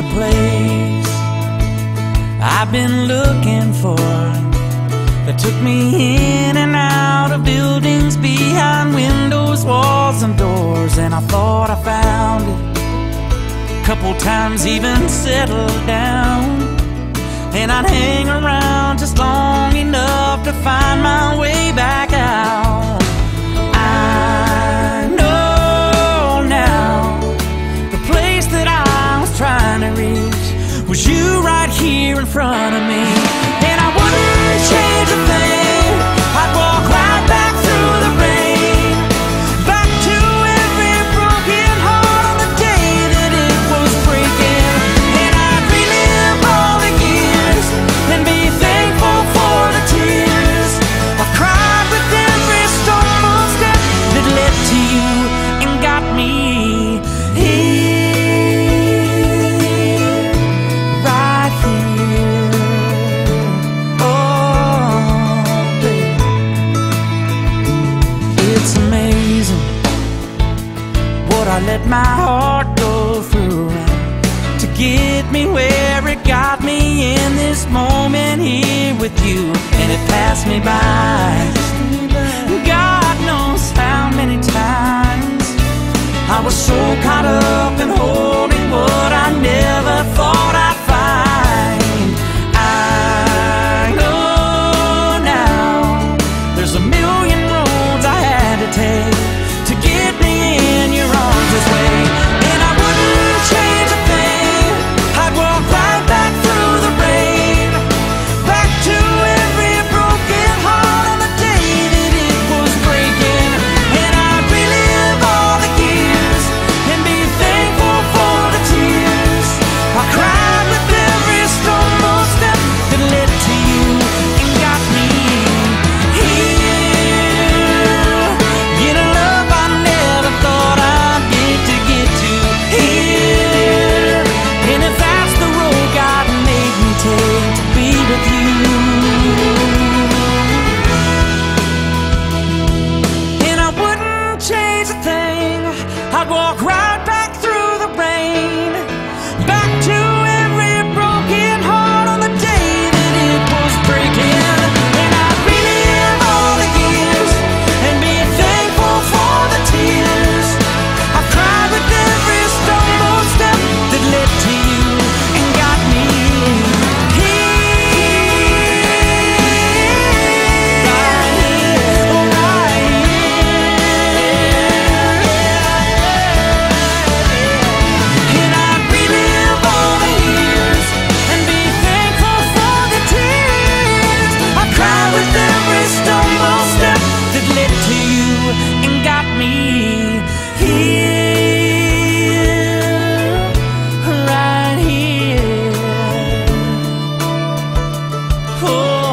a place I've been looking for that took me in and out of buildings behind windows, walls, and doors, and I thought I found it. Couple times even settled down, and I'd hang around just long enough to find my way back out. And I wouldn't change a thing. I'd walk right back through the rain, back to broken heart on the day that it was breaking, and I'd relive all the years and be thankful for the tears. I've cried with every stumble step that led to you and got me I let my heart go through to get me where it got me in this moment here with you, and it passed me by. Walk right 哦